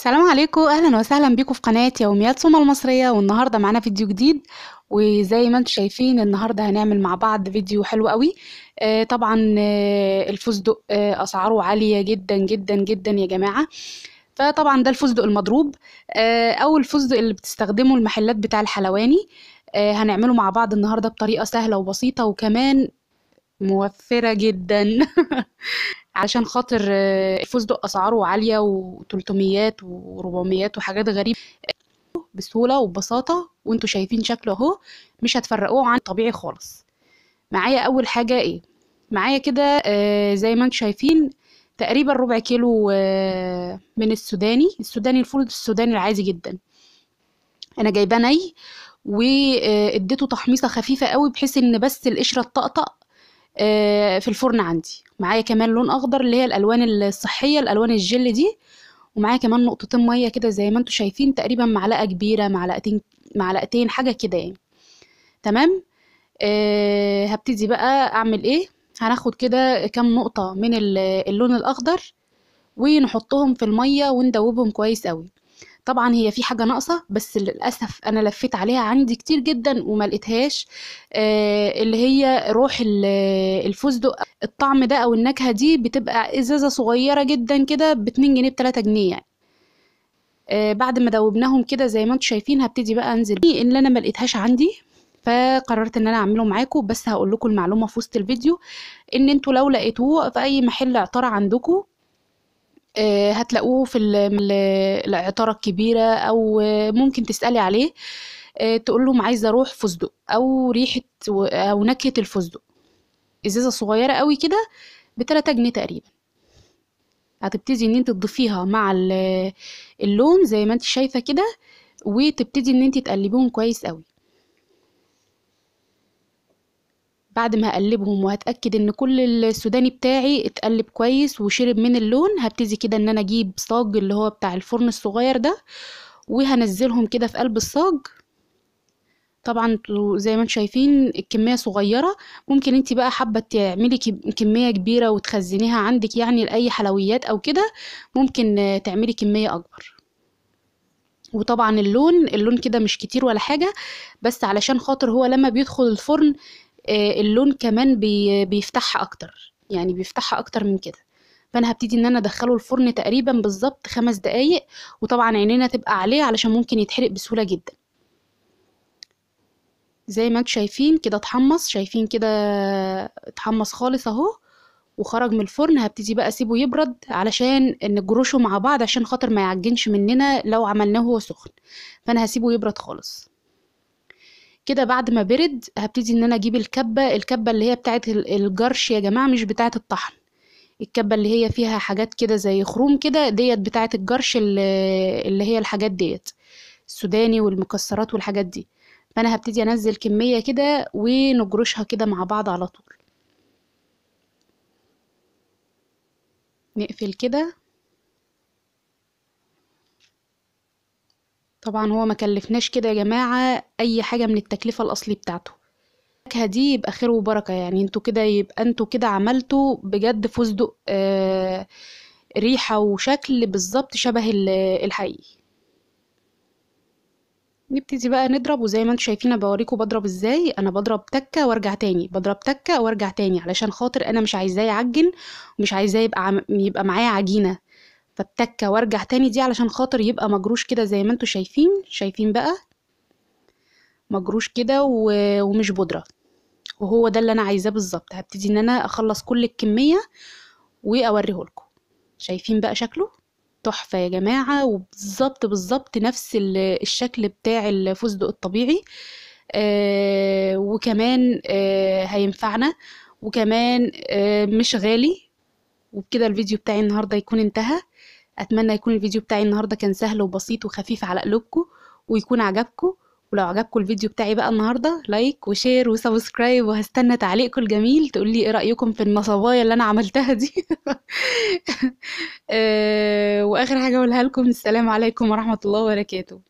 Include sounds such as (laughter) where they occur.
السلام عليكم. أهلا وسهلا بيكم في قناة يوميات سوما المصرية. والنهاردة معانا فيديو جديد وزي ما أنتم شايفين النهارده هنعمل مع بعض فيديو حلو قوي. آه طبعا آه الفستق آه أسعاره عالية جدا جدا جدا يا جماعة. فطبعا ده الفستق المضروب. آه أو الفستق اللي بتستخدمه المحلات بتاع الحلواني. آه هنعمله مع بعض النهارده بطريقة سهلة وبسيطة وكمان موفرة جدا. (laughs) عشان خاطر آه، الفستق أسعاره عالية و300 و400 وحاجات غريبة. بسهولة وببساطة وأنتوا شايفين شكله أهو مش هتفرقوه عن الطبيعي خالص. معايا أول حاجة إيه؟ معايا كده آه، زي ما أنتوا شايفين تقريبا ربع كيلو آه، من السوداني. السوداني الفول السوداني العادي جدا. أنا جايباه ني واديته تحميصة خفيفة قوي بحيث إن بس القشرة تطقطق آه، في الفرن عندي. معايا كمان لون أخضر اللي هي الألوان الصحية الألوان الجل دي. ومعايا كمان نقطتين مية كده زي ما أنتم شايفين تقريبا معلقة كبيرة معلقتين معلقتين حاجة كده يعني. تمام؟ أه هبتدي بقى أعمل إيه؟ هناخد كده كام نقطة من ال- اللون الأخضر ونحطهم في المية وندوبهم كويس قوي طبعا هي في حاجة ناقصة بس للأسف أنا لفيت عليها عندي كتير جدا وما لقيتهاش. آه اللي هي روح ال- الفستق. الطعم ده أو النكهة دي بتبقى إزازة صغيرة جدا كده ب 2 جنيه ب 3 جنيه يعني. آه بعد ما دوبناهم كده زي ما أنتم شايفين هبتدي بقى أنزل. ان أنا ما لقيتهاش عندي فقررت إن أنا أعمله معاكم بس هقول لكم المعلومة في وسط الفيديو. إن أنتوا لو لقيتوه في أي محل عطاره عندكم هتلاقوه في ال- ال- العطارة الكبيرة أو آه، ممكن تسألي عليه آه، تقول لهم عايزة أروح فستق أو ريحة أو نكهة الفستق. إزازة صغيرة قوي كده بتلاتة جنيه تقريبا. هتبتدي إن أنت تضيفيها مع ال- اللون زي ما أنت شايفة كده وتبتدي إن أنت تقلبيهم كويس قوي. بعد ما هقلبهم وهتأكد إن كل السوداني بتاعي اتقلب كويس وشرب من اللون هبتدي كده إن أنا أجيب صاج اللي هو بتاع الفرن الصغير ده وهنزلهم كده في قلب الصاج. طبعا زي ما أنتم شايفين الكمية صغيرة. ممكن انت بقى حابة تعملي كم- كمية كبيرة وتخزنيها عندك يعني لأي حلويات أو كده ممكن تعملي كمية أكبر. وطبعا اللون اللون كده مش كتير ولا حاجة بس علشان خاطر هو لما بيدخل الفرن اللون كمان بي بيفتحها أكتر. يعني بيفتحها أكتر من كده. فأنا هبتدي إن أنا أدخله الفرن تقريبا بالظبط خمس دقايق وطبعا عينينا تبقى عليه علشان ممكن يتحرق بسهولة جدا. زي ما أنتم شايفين كده اتحمص شايفين كده اتحمص خالص أهو وخرج من الفرن. هبتدي بقى أسيبه يبرد علشان نجروشه مع بعض عشان خاطر ما يعجنش مننا لو عملناه وهو سخن. فأنا هسيبه يبرد خالص. كده بعد ما برد هبتدي إن أنا أجيب الكبة الكبة اللي هي بتاعه ال- الجرش يا جماعة مش بتاعه الطحن. الكبة اللي هي فيها حاجات كده زي خروم كده ديت بتاعه الجرش اللي هي الحاجات ديت السوداني والمكسرات والحاجات دي. فأنا هبتدي أنزل كمية كده ونجرشها كده مع بعض على طول. نقفل كده. طبعا هو ما كلفناش كده يا جماعة أي حاجة من التكلفة الأصلي بتاعته. الفاكهة دي يبقى خير وبركة يعني أنتوا كده يبقى أنتوا كده عملتوا بجد فستق آه ريحة وشكل بالظبط شبه ال- الحقيقي. نبتدي بقى نضرب وزي ما أنتوا شايفين بوريكم بضرب إزاي. أنا بضرب تكة وأرجع تاني. بضرب تكة وأرجع تاني علشان خاطر أنا مش عايزاه يعجن ومش عايزاه يبقى عم... يبقى معايا عجينة. فالتكة وارجع تاني دي علشان خاطر يبقى مجروش كده زي ما أنتوا شايفين. شايفين بقى؟ مجروش كده. ومش بودرة. وهو ده اللي أنا عايزاه بالظبط. هبتدي إن أنا أخلص كل الكمية واوريه لكم شايفين بقى شكله؟ تحفة يا جماعة. وبالظبط بالظبط نفس ال- الشكل بتاع الفستق الطبيعي. آه وكمان آه هينفعنا. وكمان آه مش غالي. وبكده الفيديو بتاعي النهارده يكون انتهى. أتمنى يكون الفيديو بتاعي النهارده كان سهل وبسيط وخفيف على قلوبكم ويكون عجبكم. ولو عجبكم الفيديو بتاعي بقى النهارده like و share و subscribe وهستنى تعليقكم الجميل. تقول لي إيه رأيكم في النصبايه اللي أنا عملتها دي. (laughs) آه، وآخر حاجة أقولها لكم السلام عليكم ورحمة الله وبركاته.